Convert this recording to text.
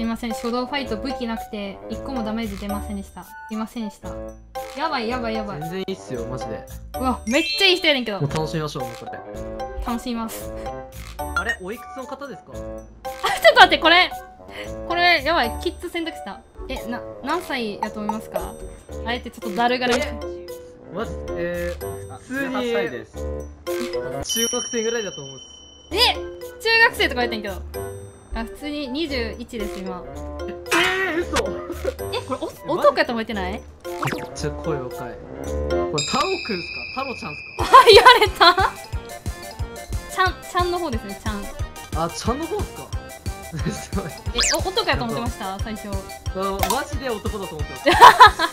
すいません。初動ファイト武器なくて1個もダメージ出ませんでした。いませんでした。やばいやばいやばい。全然いいっすよマジで。うわめっちゃいい人やねんけど。もう楽しみましょうもうこれ。楽しみます。あれおいくつの方ですか？あちょっと待ってこれ。これやばいキッズ選択したえな何歳やと思いますか？あえてちょっとだるがら。みえマジ？えー、普通に18歳です。中学生ぐらいだと思うっえ中学生とか言ってんけどあ普通に21です今。すえー、嘘。えこれお男やと思ってない？めっちゃ声若い。これ太郎くんすか？太郎ちゃんす あ言われた。ちゃんちゃんの方ですねちゃん。かあちゃんの方っすか？すごい。えお男やと思ってました？最初。あマジで男だと思ってました